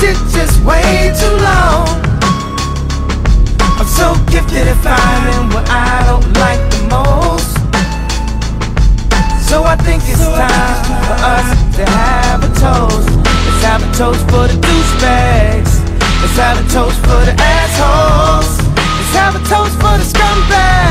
shit just way too long. I'm so gifted at finding what I don't like the most. So I think it's time for us to have a toast. Let's have a toast for the douchebags. Let's have a toast for the assholes. Let's have a toast for the scumbags.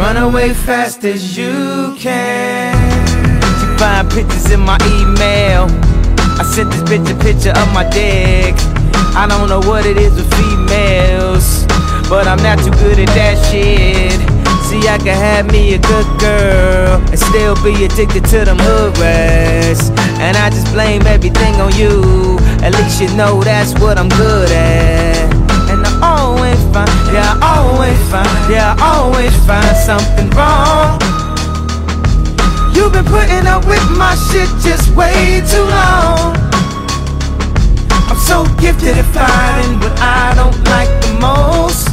Run away fast as you can. She find pictures in my email. I sent this bitch a picture of my dick. I don't know what it is with females, but I'm not too good at that shit. See, I can have me a good girl and still be addicted to them hood rats. And I just blame everything on you. At least you know that's what I'm good at. Yeah, I always find, yeah, I always find something wrong. You've been putting up with my shit just way too long. I'm so gifted at finding what I don't like the most.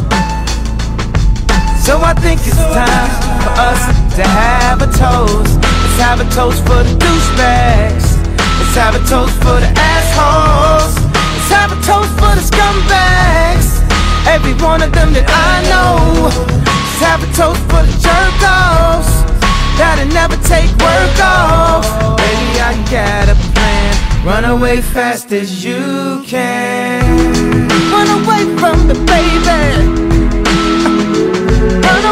So I think it's time for us to have a toast. Let's have a toast for the douchebags. Let's have a toast for the assholes. Them that I know. Have a toast for the jerk offs. That'll never take work off. Baby, I got a plan. Run away fast as you can. Run away from the baby. Run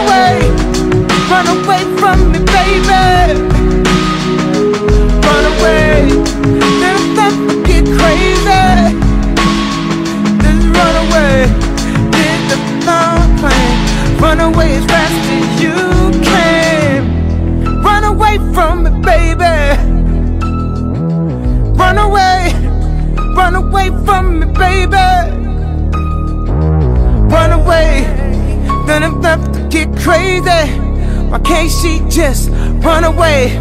baby. Run away, then I'm left to get crazy. Why can't she just run away?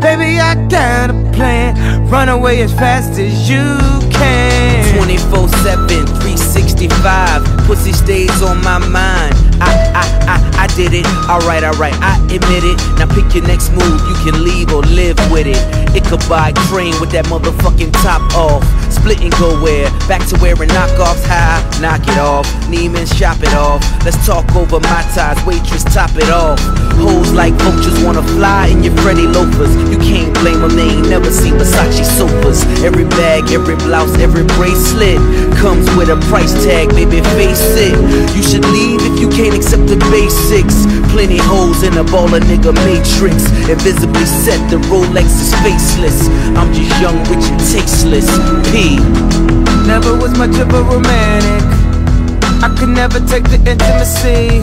Baby, I got a plan. Run away as fast as you can. 24 7, 365. Pussy stays on my mind. I, I, I, I did it. Alright, alright, I admit it. Now pick your next move. You can leave or live with it. It could buy cream with that motherfucking top off. Split and go where? Back to wearing knockoffs high. Knock it off. Neiman's shop it off. Let's talk over my ties. Waitress, top it off. Hoes like vultures wanna fly in your Freddy loafers. Blame them, they ain't never seen Versace sofas. Every bag, every blouse, every bracelet comes with a price tag, baby, face it. You should leave if you can't accept the basics. Plenty holes in a baller nigga matrix. Invisibly set, the Rolex is faceless. I'm just young, rich, and tasteless. P. Never was much of a romantic. I could never take the intimacy.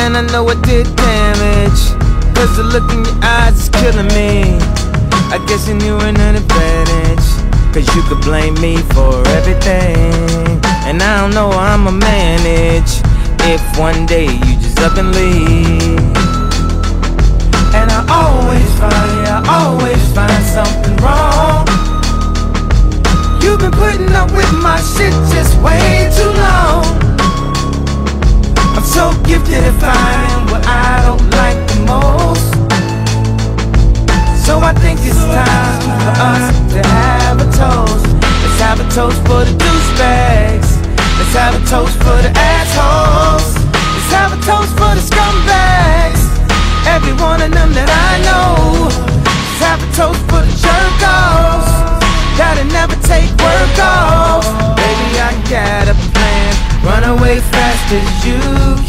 And I know it did damage. Cause the look in your eyes is killing me. I guess you knew an advantage. Cause you could blame me for everything. And I don't know how I'ma manage. If one day you just up and leave. As you.